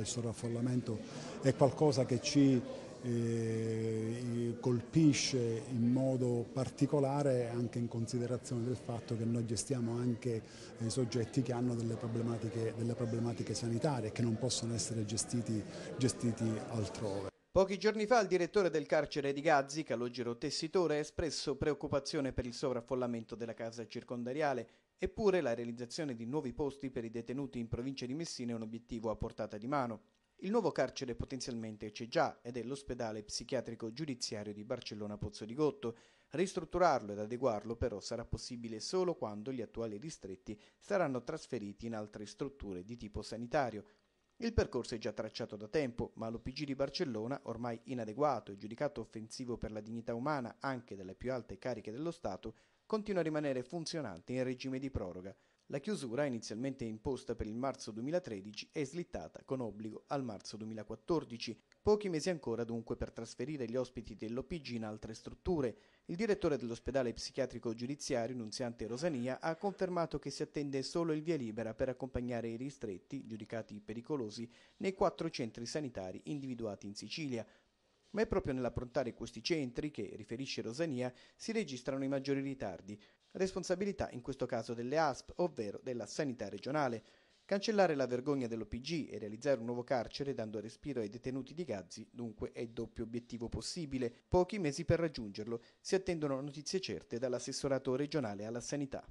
Il sovraffollamento è qualcosa che ci eh, colpisce in modo particolare anche in considerazione del fatto che noi gestiamo anche eh, soggetti che hanno delle problematiche, delle problematiche sanitarie che non possono essere gestiti, gestiti altrove. Pochi giorni fa il direttore del carcere di Gazzi, Calogero Tessitore, ha espresso preoccupazione per il sovraffollamento della casa circondariale, eppure la realizzazione di nuovi posti per i detenuti in provincia di Messina è un obiettivo a portata di mano. Il nuovo carcere potenzialmente c'è già ed è l'ospedale psichiatrico giudiziario di Barcellona Pozzo di Gotto. Ristrutturarlo ed adeguarlo però sarà possibile solo quando gli attuali ristretti saranno trasferiti in altre strutture di tipo sanitario, il percorso è già tracciato da tempo, ma l'OPG di Barcellona, ormai inadeguato e giudicato offensivo per la dignità umana anche dalle più alte cariche dello Stato, continua a rimanere funzionante in regime di proroga. La chiusura, inizialmente imposta per il marzo 2013, è slittata con obbligo al marzo 2014. Pochi mesi ancora dunque per trasferire gli ospiti dell'OPG in altre strutture. Il direttore dell'ospedale psichiatrico giudiziario, Nunziante Rosania, ha confermato che si attende solo il via libera per accompagnare i ristretti, giudicati pericolosi, nei quattro centri sanitari individuati in Sicilia, ma è proprio nell'approntare questi centri che, riferisce Rosania, si registrano i maggiori ritardi, responsabilità in questo caso delle ASP, ovvero della sanità regionale. Cancellare la vergogna dell'OPG e realizzare un nuovo carcere dando respiro ai detenuti di Gazzi, dunque, è il doppio obiettivo possibile. Pochi mesi per raggiungerlo. Si attendono notizie certe dall'assessorato regionale alla sanità.